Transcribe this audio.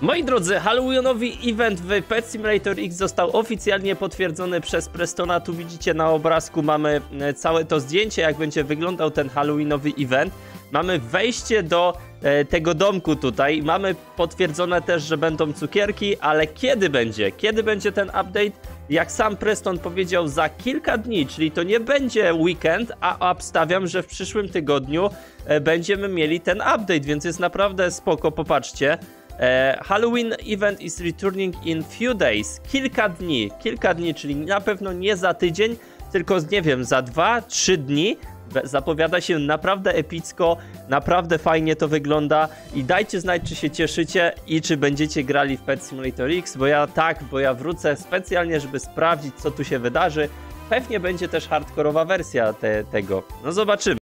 Moi drodzy, Halloweenowy event w Pet Simulator X został oficjalnie potwierdzony przez Prestona. Tu widzicie na obrazku mamy e, całe to zdjęcie, jak będzie wyglądał ten Halloweenowy event. Mamy wejście do e, tego domku tutaj. Mamy potwierdzone też, że będą cukierki, ale kiedy będzie? Kiedy będzie ten update? Jak sam Preston powiedział, za kilka dni, czyli to nie będzie weekend, a obstawiam, że w przyszłym tygodniu e, będziemy mieli ten update, więc jest naprawdę spoko, popatrzcie. E, Halloween event is returning in few days. Kilka dni, kilka dni, czyli na pewno nie za tydzień, tylko nie wiem, za dwa, trzy dni. Zapowiada się naprawdę epicko, naprawdę fajnie to wygląda i dajcie znać, czy się cieszycie i czy będziecie grali w Pet Simulator X, bo ja tak, bo ja wrócę specjalnie, żeby sprawdzić, co tu się wydarzy. Pewnie będzie też hardkorowa wersja te, tego. No zobaczymy.